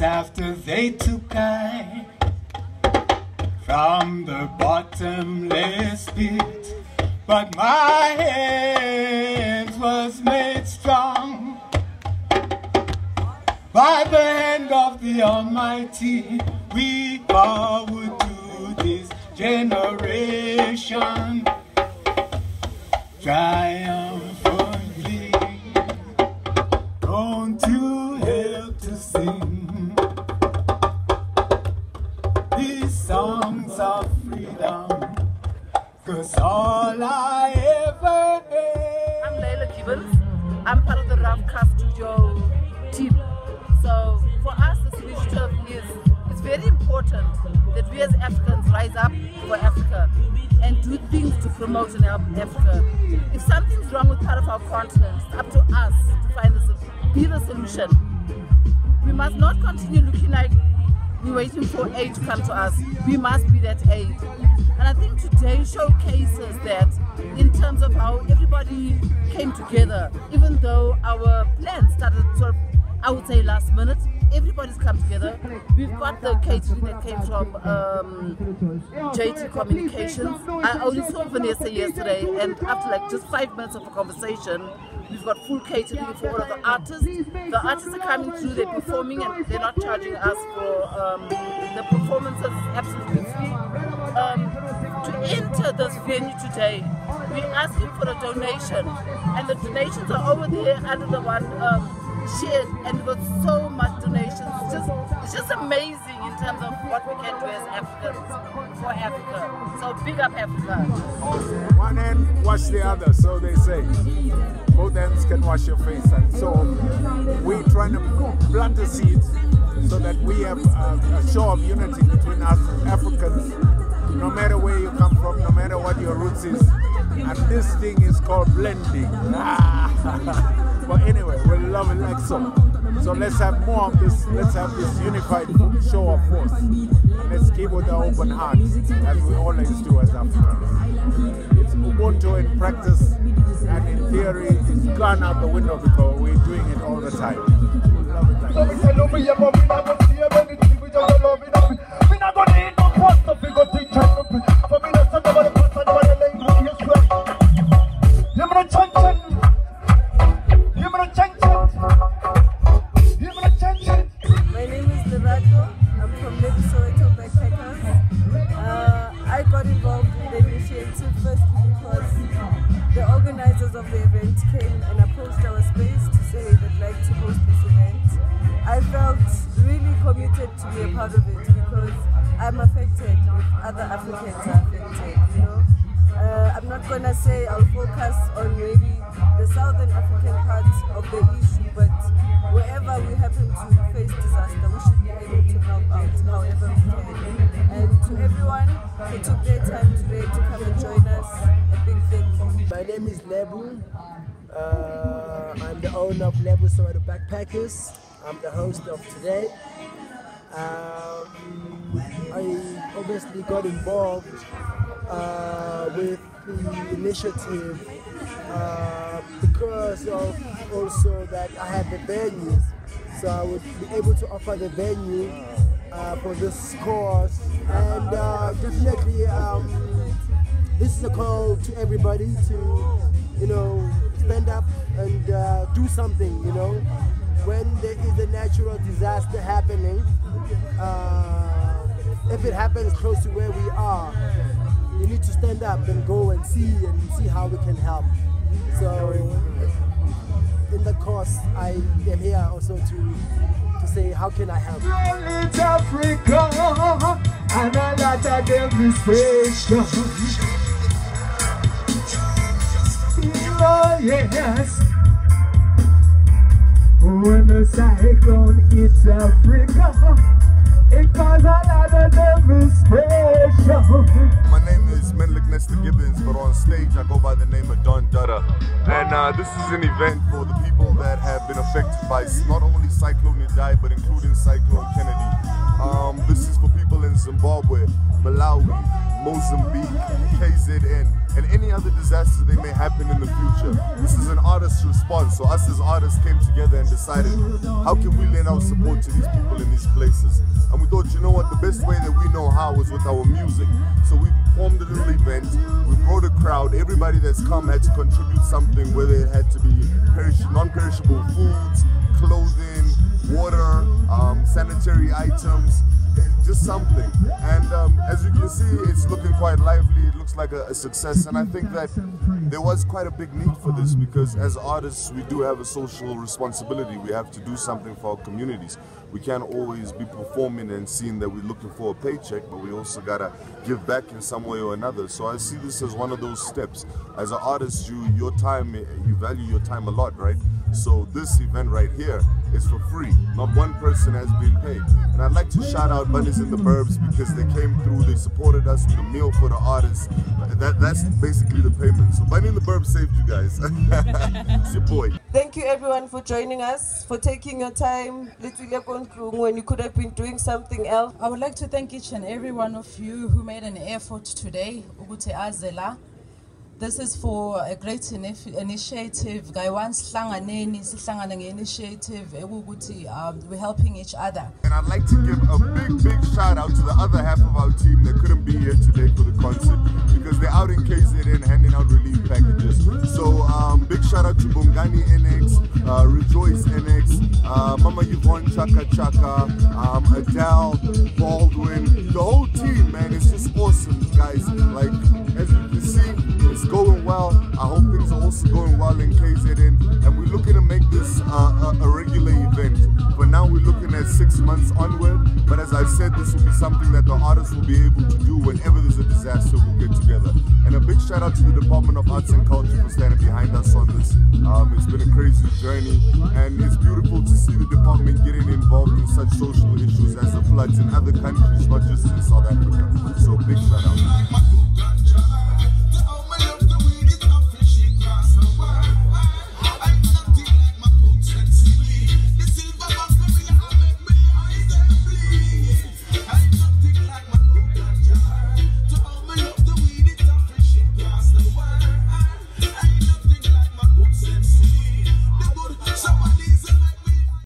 After they took I from the bottomless pit, but my hand was made strong by the hand of the Almighty. We would do this generation triumphantly. Don't you help to sing songs of freedom, cause all I ever had. I'm Layla Gibbons. I'm part of the RuffCut Studio team. So for us, this initiative is it's very important that we as Africans rise up for Africa and do things to promote and help Africa. If something's wrong with part of our continent, it's up to us to find the be the solution. We must not continue looking like we're waiting for aid to come to us. We must be that aid. And I think today showcases that in terms of how everybody came together, even though our plan started sort of, I would say last minute, everybody's come together. We've got the catering that came from um, JT Communications. I only saw Vanessa yesterday, and after like just five minutes of a conversation, we've got full catering for all of the artists. The artists are coming through, they're performing, and they're not charging us for um, the performances, absolutely free. Um, to enter this venue today, we're asking for a donation, and the donations are over there under the one um, and we've got so much donations. It's just, it's just amazing in terms of what we can do as Africans for Africa. So big up Africa. One hand wash the other, so they say. Both hands can wash your face, and so we're trying to plant the seeds so that we have a, a show of unity between us Africans, no matter where you come from, no matter what your roots is. And this thing is called blending. but anyway, love so. Let's have more of this. Let's have this unified show of force. And let's keep with our open hearts, as we always do as Africans. It's Ubuntu in practice, and in theory, it's gone out the window because we're doing it all the time. Came and approached our space to say they'd like to host this event. I felt really committed to be a part of it because I'm affected with other Africans are affected, you know. Uh, I'm not gonna say I'll focus on maybe the southern African part of the issue, but wherever we happen to face disaster, we should be able to help out however we can. And to everyone who took their time today to come and join us, a big thank you. My name is Lebo. Uh, I'm the owner of Lebo Soweto Backpackers. I'm the host of today. Um, I obviously got involved uh, with the initiative uh, because of also that I had the venue. So I would be able to offer the venue uh, for this course, And uh, definitely, um, this is a call to everybody to, you know, stand up and uh, do something, you know. When there is a natural disaster happening, uh, if it happens close to where we are, we need to stand up and go and see and see how we can help. So, in the course, I am here also to to say how can I help. Africa, and a lot of yes. When the cyclone hits Africa, it cause a lot of special. My name is Menelik Nestor Gibbons, but on stage I go by the name of Don Dutta. And uh, this is an event for the people that have been affected by not only Cyclone Idai, but including Cyclone Kenneth. Um, this is for people in Zimbabwe, Malawi, Mozambique, KZN, and any other disasters that may happen in the future. This is an artist's response. So us as artists came together and decided, how can we lend our support to these people in these places? And we thought, you know what, the best way that we know how is with our music. So we formed a little event, we brought a crowd, everybody that's come had to contribute something, whether it had to be non-perishable foods, clothing, water, um, sanitary items, just something. And um, as you can see, it's looking quite lively. It looks like a, a, success. And I think that there was quite a big need for this because as artists, we do have a social responsibility. We have to do something for our communities. We can't always be performing and seeing that we're looking for a paycheck, but we also gotta give back in some way or another. So I see this as one of those steps. As an artist, you your time, you value your time a lot, right? So this event right here is for free. Not one person has been paid. And I'd like to shout out Bunnies in the Burbs because they came through, they supported us with a meal for the artists. That, that's basically the payment. So Bunny in the Burbs saved you guys. it's your boy. Thank you everyone for joining us, for taking your time literally when you could have been doing something else. I would like to thank each and every one of you who made an effort today. This is for a great initiative. Gaiwan Slanganeni, Sihlangana initiative, um, we're helping each other. And I'd like to give a big, big shout out to the other half of our team that couldn't be here today for the concert because they're out in KZN handing out relief packages. So um, big shout out to Bongani NX, uh, Rejoice NX, uh, Mama Yvonne Chaka Chaka, um, Adele, KZN. And we're looking to make this uh, a, a, regular event. For now, we're looking at six months onward. But as I've said, this will be something that the artists will be able to do whenever there's a disaster, we'll get together. And a big shout out to the Department of Arts and Culture for standing behind us on this. Um, it's been a crazy journey. And it's beautiful to see the department getting involved in such social issues as the floods in other countries, not just in South Africa. So big shout out.